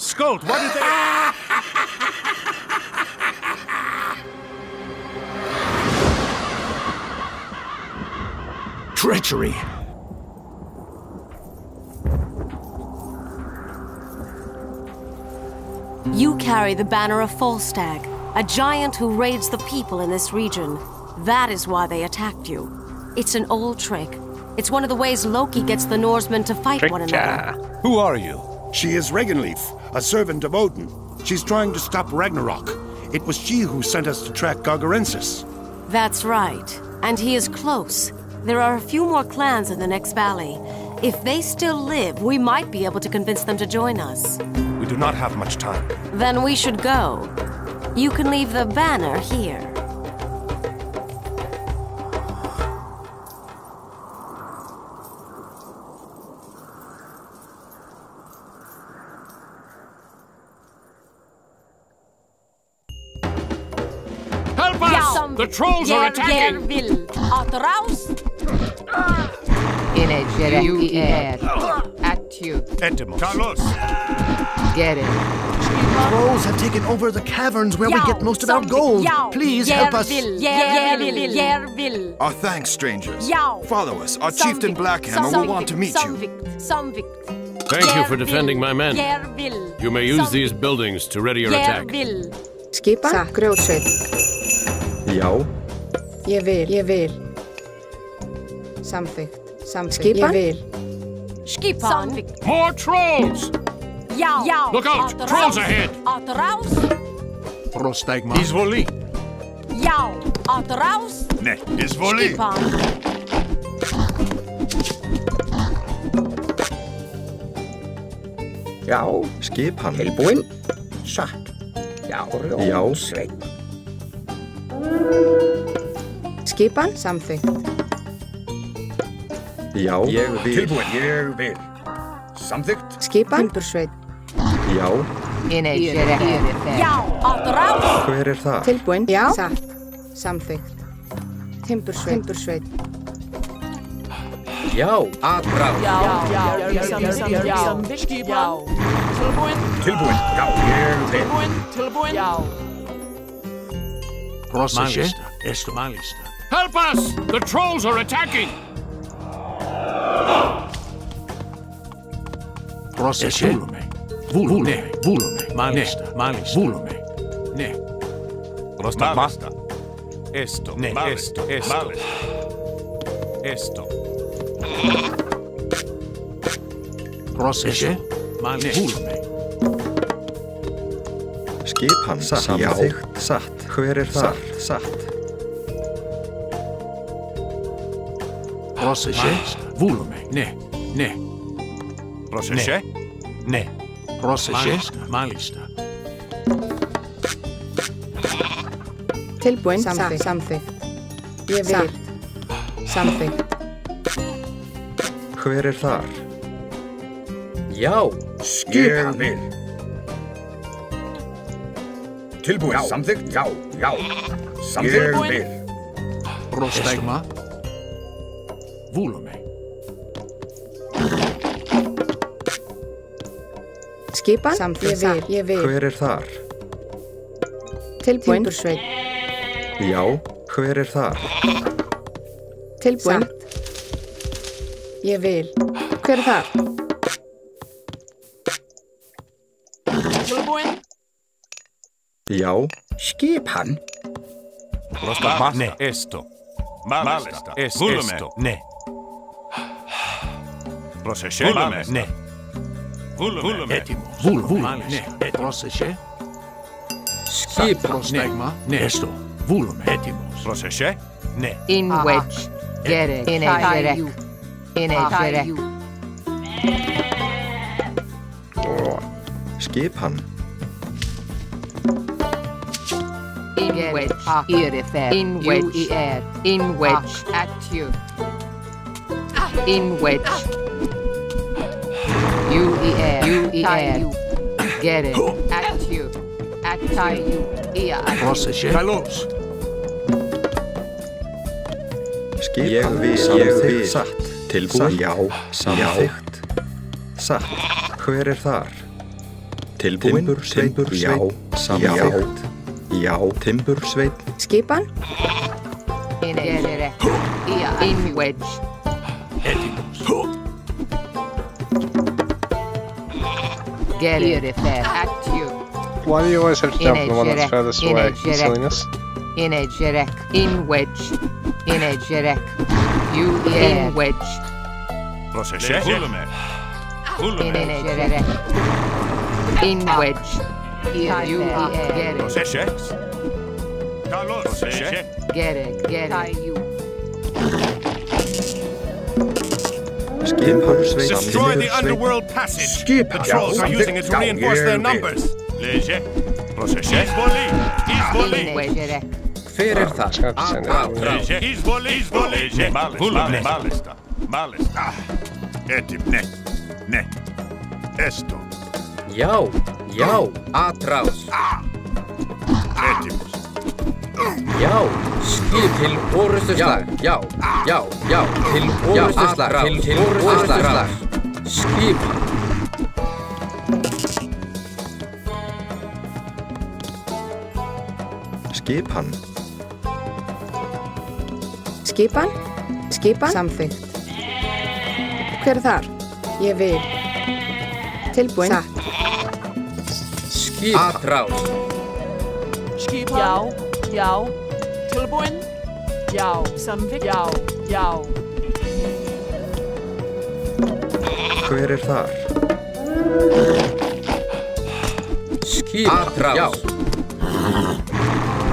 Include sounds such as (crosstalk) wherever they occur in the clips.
Skolt, what did they... Treachery! You carry the banner of Falstag, a giant who raids the people in this region. That is why they attacked you. It's an old trick. It's one of the ways Loki gets the Norsemen to fight one another. Who are you? She is Regenleaf, a servant of Odin. She's trying to stop Ragnarok. It was she who sent us to track Gargarensis. That's right. And he is close. There are a few more clans in the next valley. If they still live, we might be able to convince them to join us. We do not have much time. Then we should go. You can leave the banner here. Us! The trolls are attacking! vill att raus. Inegere i er. At you. Etymos. Carlos! Get it. Trolls have taken over the caverns where we get most of our gold. Please help us. Our thanks, strangers. Follow us. Our chieftain Blackhammer will want to meet you. Thank you for defending my men. You may use these buildings to ready your attack. Skipa. Grjótsveit. Já, Ég vil. Ég vil. Samþykkt. Samþykkt. Skipa. Ég vil. Skipan. More trolls! Já. Já. Look out! Trolls ahead! Att raus. Prostegma. Izvoli. Já. Att raus. Ne, izvoli. Skipan. já, skip hann. Tilbúinn? Satt. Já, Já. Rjónsveit. Skipan. Samþykkt. Já, ég vil. Tilbúinn? Ég vil. Samþygt? Skipan. Timbursveit. Já, Inegere i er. Já. Att raus. hver er það? Tilbúinn. Já. Satt. Samþykkt. Timbursveit. Timbursveit. Já. Aðráð. Tilbúinn? Já, ég vil. Prosesje. Esto. Malista. Help us! The trolls are attacking! Prosesje. Volume. Volume. Malista. Malista. Volume. Ne. Basta. Esto. Ne, esto, esto. Esto. Prosesje. Malista. Volume. Skip hann. Samþykkt. Satt. Hver er það? Satt. Prosesje. Volume. Ne. Ne. Prosesje? Ne. Prosesje. Malista. Tilbúinn. Samþykkt. Samþykkt. Ég vil. Samþykkt. Hver er þar? Já. Ég vil. Tilbúinn? Samþygt? Já, já. Ég vil. Prostegma. Volume. Skipan. Samþykkt. Ég vil. Ég vil. Hver er þar? Tilbúinn. Timbursveit. Já, hver er þar? Tilbúinn. Ég vil. Hver er það? Já, Skip hann? Prosta basta. Ne. Esto. Malista. Es, esto. Ne. Prosesje. Volume. Ne. Volume. Etimos. Volume. Ne. Prosesje. Skip hann? Prostegma. Ne. Esto. Volume. Etimos. Prosesje? Ne. In wedge. Get it. Inegere. Inegere. skip In wedge. Irifer. In wedge. er. In wedge. At you. In wedge. You er. You er. Get it. (gasps) At you. At you. Ia. Prosesje. Kalos. Skip hann. Samþykkt. Satt. Tilbúin. Já. Samþykkt. Satt. Hver er þar? Tilbúin, timbursveit, já, samþygt, já, timbursveit. Skipan? Innerek, in wedge. Get it, act you. Why do you always have to jump the one that's furthest away? Silliness. Innerek, in wedge. Innerek, you in wedge. Proszę Innerek. In wedge. You get it. Proszę Proszę Get it, get it. You. Destroy the underworld passage. The trolls are using it to reinforce their numbers. Leže. Proszę Izvoli. Izvoli. Hver er það? Leže. Izvoli. Izvoli. Leže. Malista. Malista. Ah. Etip, ne. Ne. Esto. Já, já, atrás. Etimus. Já, skip til orustuslag. Já, já, já, til orustuslag. Til, orustuslag. Skip. Skipan. Skipan? Skipan? Samþygt. Hver er þar? Ég vil. Tilbúin. Satt. Skip. Atrás. Skip. Já, já. Tilbúin. Já. Samþygt. Já, já. Hver er þar? Skip. Atrás. Já.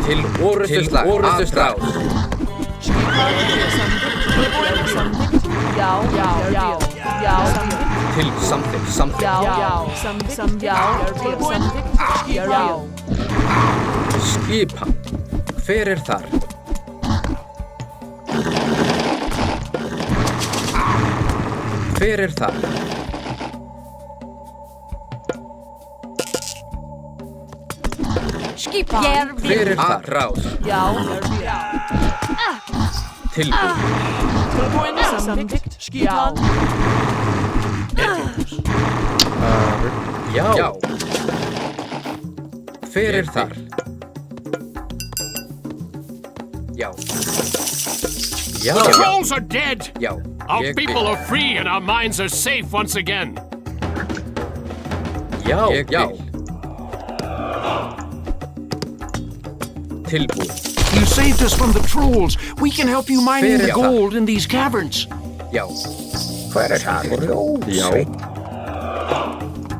Til orustuslag. Tilbúin. Samþygt. Já, já, já. Til samþykkt, samþykkt. Já, já. Samþygt. Já. Tilbúin. Já. Skipan. Hver er þar? Hver er þar? Skipan. Hver er þar? Rás. Já, já. Tilbúin. Tilbúin. Samþygt. Skipan. Já. Já. Hver er þar? Já. Já. The trolls are dead! Já. Our Ég people vil. are free and our minds are safe once again. Já, Ég já. Tilbúin. You saved us from the trolls. We can help you mining Hver the er það? gold in these caverns. Já. Hver er það? Já.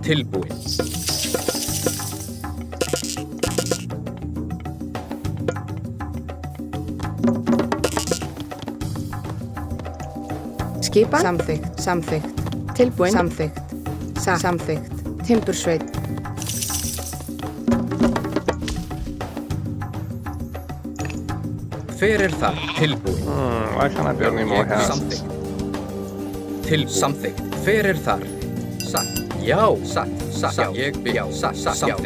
Tilbúin. Skipan? Samþygt. Samþygt. Tilbúin? Samþygt. Satt. Samþygt. Timbursveit. Hver er þar? Tilbúin. Hmm, why can't I build any more Ég houses? samþykkt. Til samþykkt. Hver er þar? Satt. Já. Satt. Satt. Já. Ég. Já. Satt. Satt.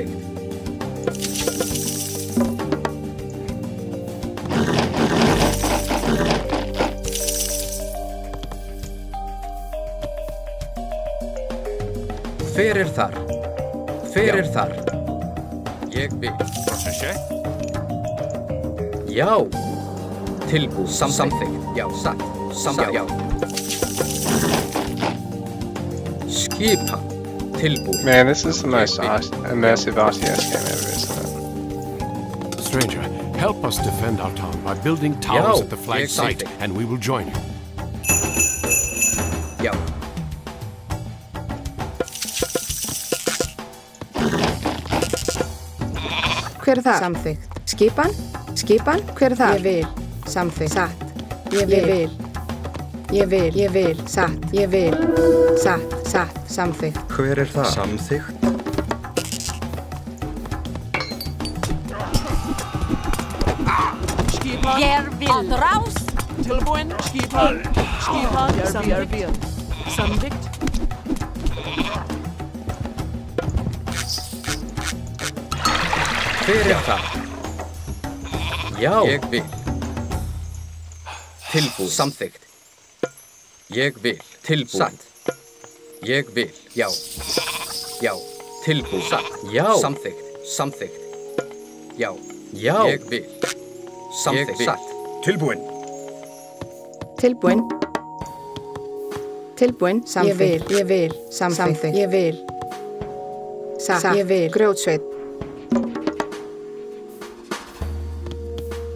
Hver er þar? Hver er þar? Ég vil. Proszę Já. Tilbúið. Sam samþykkt. Já. Satt. Samþykkt. Já. Skipa. Tilbúið. Man, this is the most art- immersive RTS game ever, isn't it? Stranger, help us defend our town by building towers Já, at the flag ég site, samþykkt. and we will join you. Já. Hver er það? Samþygt. Skipan? Skipan? Hver er það? Ég vil. Samþygt. Satt. Ég vil. Ég vil. Ég vil. Ég vil. Satt. Ég vil. Satt. Satt. Samþygt. Hver er það? Samþygt. Skipan. Ég vil. Atrás. Tilbúin. Skipan. Skipan. Samþygt. Samþygt. Hver er það? Já. Ég vil. Tilbúið. Samþykkt. Ég vil. Tilbúið. Satt. Ég vil. Já. Já. Tilbúin. Satt. Já. Samþygt. Samþygt. Já. Já. Ég vil. Samþygt. Ég vil. Satt. Tilbúin. Tilbúin. Tilbúin. Samþygt. Ég vil. Ég vil. Samþygt. Ég vil. Satt. Ég vil. Grjótsveit.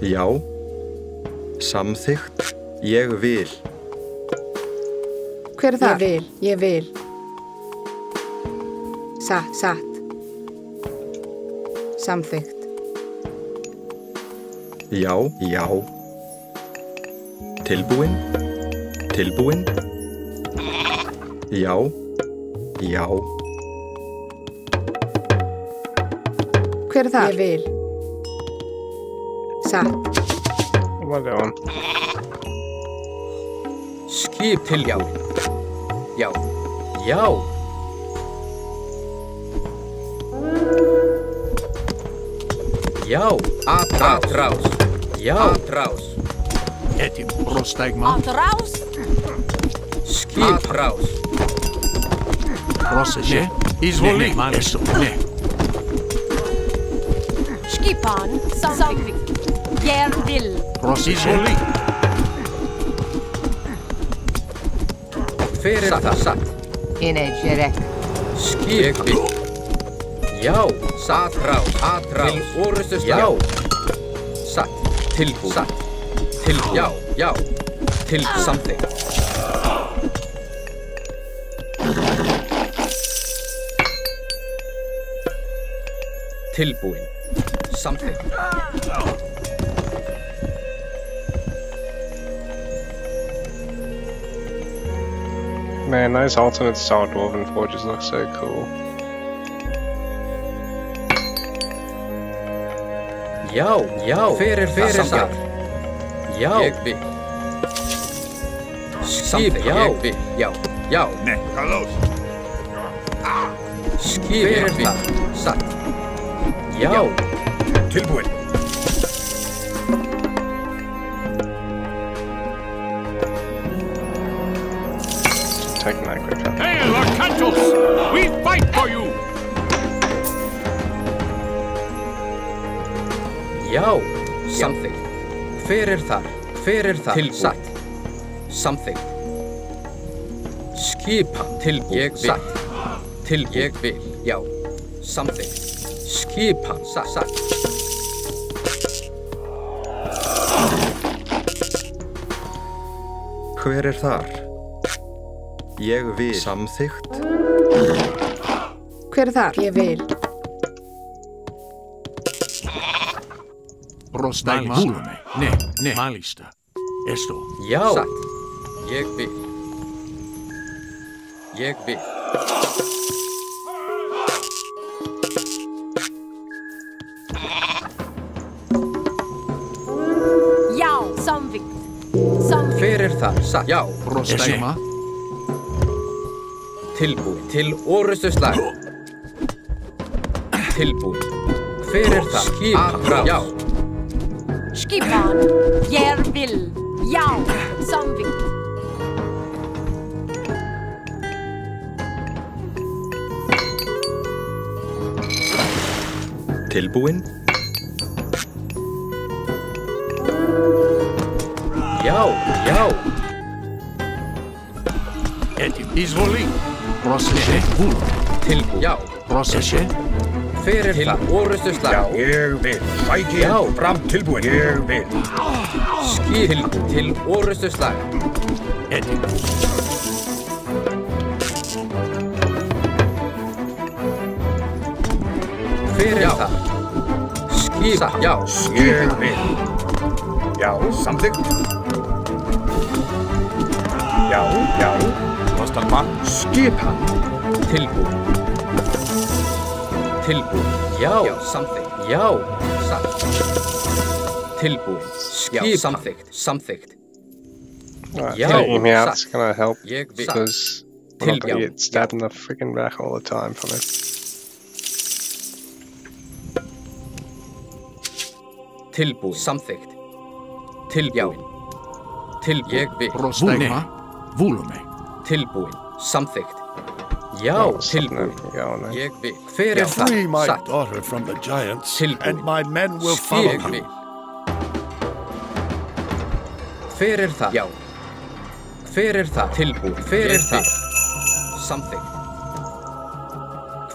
Já. Samþygt. Ég vil. Hver er það? Ég vil. Ég vil. Satt. Satt. Samþygt. Já. Já. Tilbúin. Tilbúin. Já. Já. Hver er það? Ég vil. Satt. Vad var det? Skip til já. Já. Já. Jou atras. Jou atras. Etim é tipo prostaigma. Atras. Skipras. Proseže. Izvoli. Eso. Ne. Né? É né? Skipan. Samvik. Gerdil. Prosizvoli. Né? Ferrata. Sat. Inegere. Skipit. Inegirek. Skip. Já. Atrás. Atrás. Til orustu slag. Já. Satt. Tilbú. Satt. Til. Já. Já. Til something. Tilbúin. Something. Man, those alternate style dwarven forges look so cool. Já, já, fyrir, fyrir þar. Já. Ég vil. Skip, já. Ég vil, já, já. Ne, Carlos. Skip, fyrir þar. Satt. Já. Tilbúin. Fyrir þar. Fyrir þar. Tilbúin. Satt. Something. Skipa. Tilbúin. Ég vil. Satt. Tilbúin. Ég vil. Já. Something. Skipa. Satt. Satt. Hver er þar? Ég vil. Samþygt. Hver er þar? Ég vil. Prostagma. Búlumi. Ne, ne. Malista. Esto. Já. Satt. Ég vil. Ég vil. Já. Samvik. Samvik. Fyrir þar. Satt. Já. Prostagma. Tilbúin. Til orustu slag. Tilbúin. Fyrir þar. Skipa. Já. Skipan, ég vil, já, samvitt. Tilbúinn. Já, já. Edip, izvoli. Prosjeće, bul. Tilbúinn. Já. Prosjeće, bul fyrir til orustu slag. Já, ég vil. Sæki Já. fram tilbúin. Ég vil. Skýr til, til orustu slag. Eddi. Fyrir Já. það. Skýr. Já. Skýr. Ég vil. Já, samþygg. Já, já. Kostalma. Skip hann. Tilbúin. Tilbúin. Já. Samþygt. Já. Satt. Tilbúin. Skip. Samþygt. Samþygt. Right, Yeah. taking me out's Satt. gonna help Ég vil. because I'm Til- not gonna Já. get stabbed in the freaking back all the time from it. Tilbúin. Samþygt. Tilbúin. Tilbúin. Ég vil. Prostagma. Búlumi. Tilbúin. Samþygt. Já, tilbúin. Ég vil. Hver er það? Free my Satt. daughter from the giants, Tilbúin. and my men will follow Ég vil. Hver er það? Já. Hver er það? Tilbúin. Hver er það? Samþygt.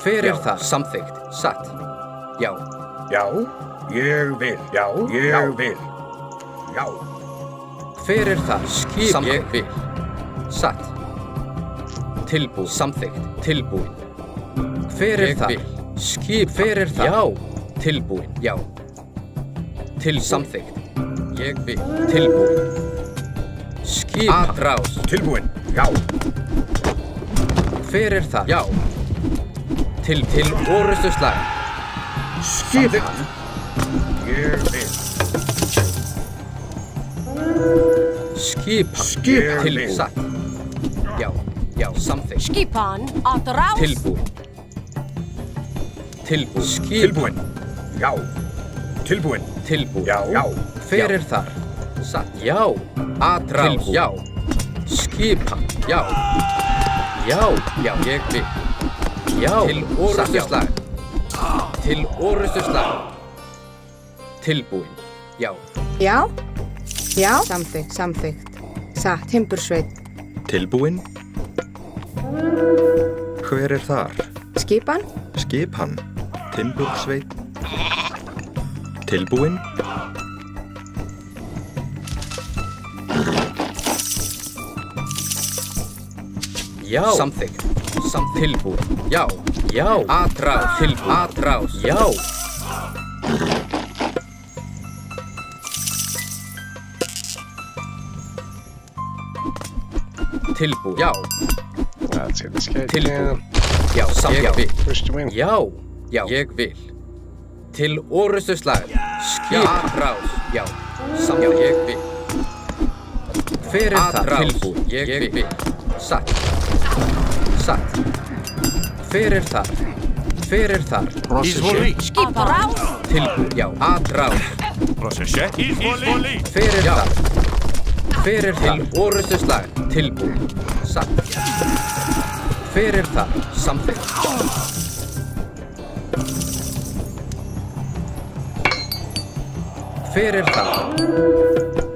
Hver er það? Samþygt. Satt. Já. Já, ég vil. Já, ég vil. Já. Hver er það? Skip. Ég vil. Satt. Tilbúin. Samþygt. Tilbúin. Hver er það? Skip. Hver er það? Já. Tilbúin. Já. Til samþygt. Ég vil. Tilbúin. Skip. Atrás. Tilbúin. Já. Hver er það? Já. Til, til orustu slag. Skipið. Ég vil. Skipan. Skip. Til satt. Já, já, samþykkt. Skipan að rás. Tilbúin. Tilbúin. Skip. Tilbúin. Já. Tilbúin. Tilbúin. Já. Já. Hver er þar? Satt. Já. Atrás. Tilbúin. Já. Skipan. Já. Já, já, ég vil. Já. Til orustu slag. Til orustu slag. Tilbúin. Já. Já. Já. Samþygt, samþygt. Satt, timbursveit. Tilbúin? Hver er þar? Skipan. Skipan. Timbursveit. Tilbúin? Já. Samþykkt. Samt tilbúin. Já. Já. Atrás. Tilbúin. Atrás. Já. Tilbúin. Já. Tilbúin. Já, samt vil. Já. Já. Ég vil. Til orustu slag. Skip. Atrás. Já. Samt ég vil. Hver er það? Tilbúin. Ég vil. Satt. Satt. Hver er þar? Hver er þar? Izvoli. Skipan. Tilbúin. Já. Atrás. Proseše. Izvoli. Hver er þar? Hver er þar? Til orustu slag. Tilbúin. Satt. Hver er þar? Samþykkt. Hver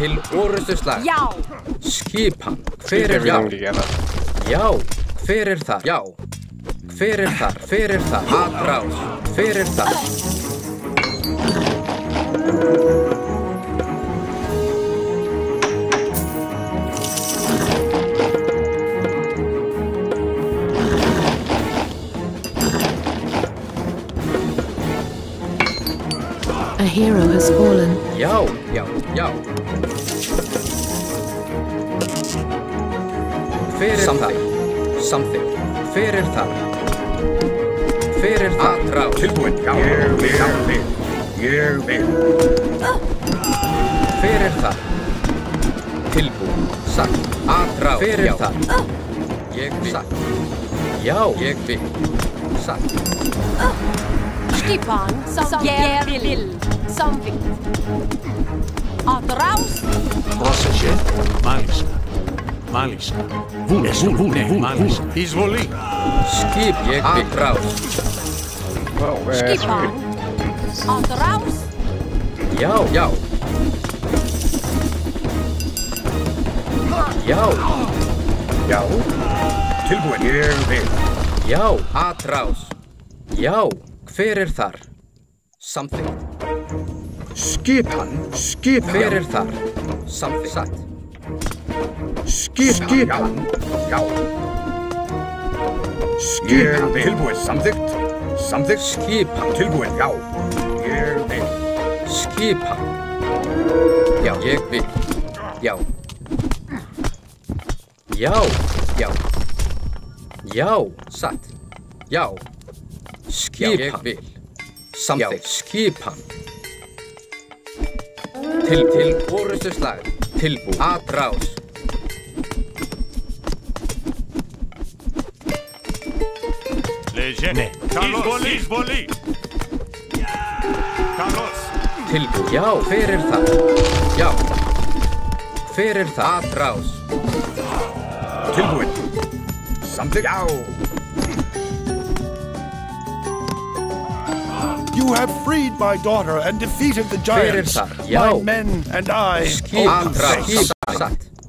Til orustu slag. Já. Skipan. Hver er já? Já. Hver er það? Já. Hver er þar? Hver er það? Atrás. Hver er það? A hero has fallen. Já, já, já. Hver er það? Samþykkt. Hver er það? Hver er það? Atrás. Tilbúin. Já. Ég vil. Vil. Ég vil. Hver er það? Tilbúin. Sagt. Hver er það? Ég vil. Sagt. Já, ég vil. Sagt. Skipan som ég vil. Samþykkt. Að rás. Proseše. Vul, vul, vul, vul. Izvoli. Skip. Vil. Atrás. Skipan. Að rás. Já, já. Já. Já. Tilbúin. Ég vil. Já, atrás. Já, hver er þar? Samþykkt. Skipan. Skipan. Hver er þar? Samþykkt. Skipan. Já. Skipan. Tilbúin. Samþygt. Samþygt. Skipan. Tilbúin. Já. Ég vil. Skipan. Já, ég vil. Já. Já, já. Já, satt. Já. Skipan. Já, ég vil. Samþykkt. Skipan. Til, til, orustu slag. Tilbú. Atrás. Leže. Nei. Carlos. Ísboli. Carlos. Tilbúið. Já, hver er það? Já. Hver er það? Atrás. Tilbúið. Samþykkt. Já. You have freed my daughter and defeated the giants. Hver er það? Já. My men and I. Skip. Atrás. Satt.